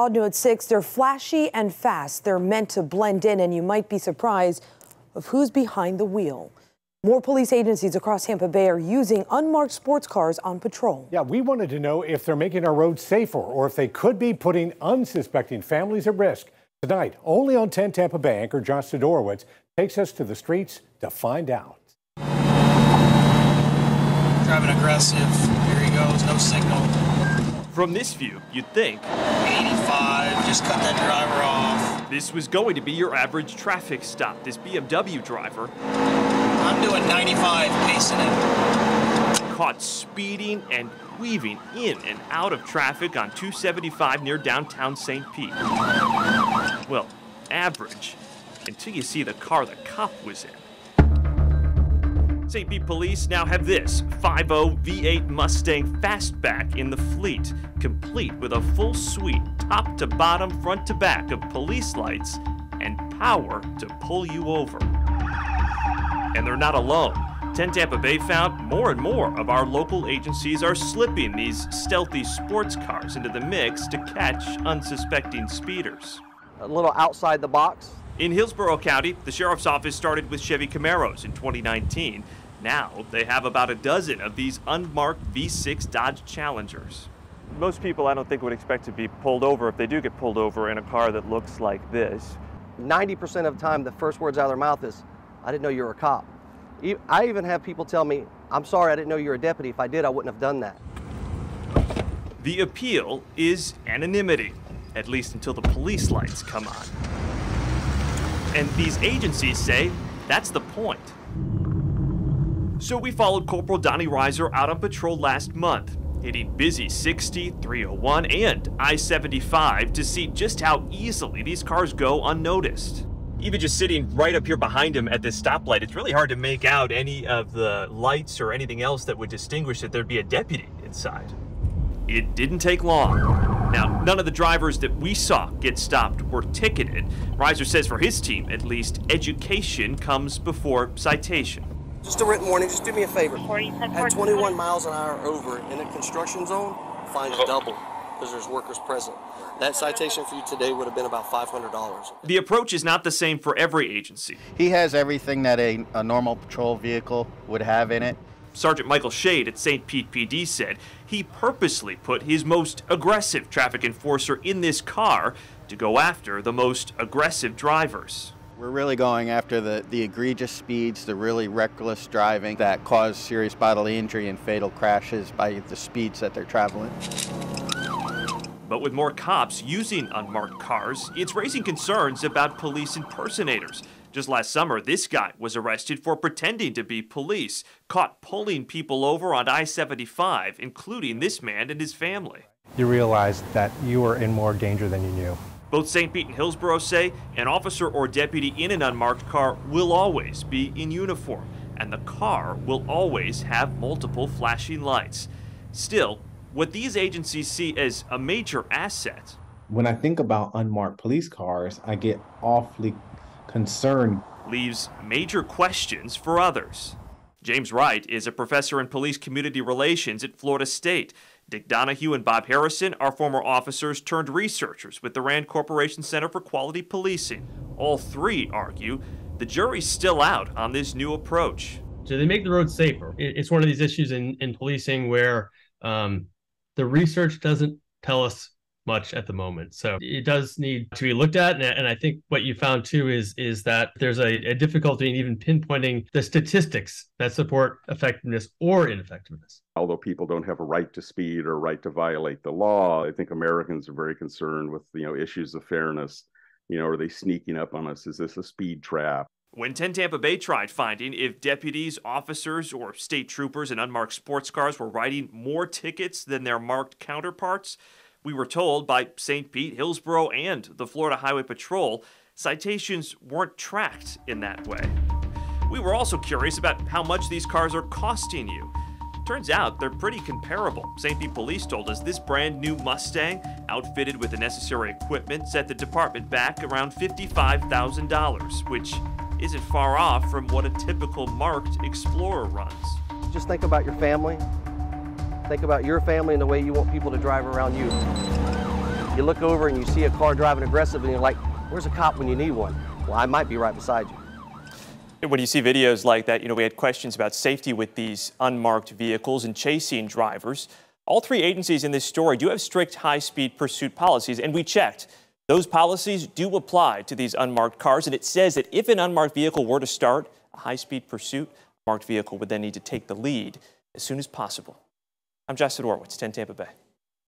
Odd New at 6, they're flashy and fast. They're meant to blend in, and you might be surprised of who's behind the wheel. More police agencies across Tampa Bay are using unmarked sports cars on patrol. Yeah, we wanted to know if they're making our roads safer or if they could be putting unsuspecting families at risk. Tonight, only on 10 Tampa Bay, anchor Josh Sidorowicz takes us to the streets to find out. Driving aggressive. Here he goes, no signal. From this view, you'd think 85, just cut that driver off. this was going to be your average traffic stop. This BMW driver I'm doing 95, pacing it. caught speeding and weaving in and out of traffic on 275 near downtown St. Pete. Well, average until you see the car the cop was in. St. Pete police now have this 5.0 V8 Mustang Fastback in the fleet, complete with a full suite, top to bottom, front to back of police lights and power to pull you over. And they're not alone. 10 Tampa Bay found more and more of our local agencies are slipping these stealthy sports cars into the mix to catch unsuspecting speeders. a little outside the box. In Hillsborough County, the sheriff's office started with Chevy Camaros in 2019. Now they have about a dozen of these unmarked V6 Dodge Challengers. Most people, I don't think, would expect to be pulled over if they do get pulled over in a car that looks like this. 90% of the time, the first words out of their mouth is, I didn't know you were a cop. I even have people tell me, I'm sorry, I didn't know you were a deputy. If I did, I wouldn't have done that. The appeal is anonymity, at least until the police lights come on. And these agencies say that's the point. So we followed Corporal Donnie Reiser out on patrol last month, hitting busy 60, 301, and I 75 to see just how easily these cars go unnoticed. Even just sitting right up here behind him at this stoplight, it's really hard to make out any of the lights or anything else that would distinguish that there'd be a deputy inside. It didn't take long. Now, none of the drivers that we saw get stopped were ticketed. Reiser says for his team, at least, education comes before citation. Just a written warning, just do me a favor. Reporting At 21 miles an hour over in a construction zone, fine is uh-huh. double because there's workers present. That citation for you today would have been about $500. The approach is not the same for every agency. He has everything that a, a normal patrol vehicle would have in it. Sergeant Michael Shade at St. Pete PD said he purposely put his most aggressive traffic enforcer in this car to go after the most aggressive drivers. We're really going after the, the egregious speeds, the really reckless driving that cause serious bodily injury and fatal crashes by the speeds that they're traveling. But with more cops using unmarked cars, it's raising concerns about police impersonators. Just last summer, this guy was arrested for pretending to be police, caught pulling people over on I 75, including this man and his family. you realized that you were in more danger than you knew. Both St. Pete and Hillsborough say an officer or deputy in an unmarked car will always be in uniform, and the car will always have multiple flashing lights. Still, what these agencies see as a major asset When I think about unmarked police cars, I get awfully concerned. leaves major questions for others. James Wright is a professor in police community relations at Florida State. Dick Donahue and Bob Harrison are former officers turned researchers with the Rand Corporation Center for Quality Policing. All three argue the jury's still out on this new approach. Do they make the roads safer? It's one of these issues in, in policing where um, the research doesn't tell us much at the moment. So it does need to be looked at. And, and I think what you found too is is that there's a, a difficulty in even pinpointing the statistics that support effectiveness or ineffectiveness. although people don't have a right to speed or right to violate the law, I think Americans are very concerned with you know issues of fairness. You know, are they sneaking up on us? Is this a speed trap? When 10 Tampa Bay tried finding if deputies, officers, or state troopers in unmarked sports cars were writing more tickets than their marked counterparts, we were told by St. Pete, Hillsborough, and the Florida Highway Patrol citations weren't tracked in that way. We were also curious about how much these cars are costing you. Turns out they're pretty comparable. St. Pete Police told us this brand new Mustang, outfitted with the necessary equipment, set the department back around $55,000, which isn't far off from what a typical marked Explorer runs. Just think about your family. Think about your family and the way you want people to drive around you. You look over and you see a car driving aggressive and you're like, where's a cop when you need one? Well, I might be right beside you. When you see videos like that, you know, we had questions about safety with these unmarked vehicles and chasing drivers. All three agencies in this story do have strict high-speed pursuit policies, and we checked. Those policies do apply to these unmarked cars, and it says that if an unmarked vehicle were to start a high-speed pursuit, a marked vehicle would then need to take the lead as soon as possible. I'm Josh Sidorowicz, 10 Tampa Bay.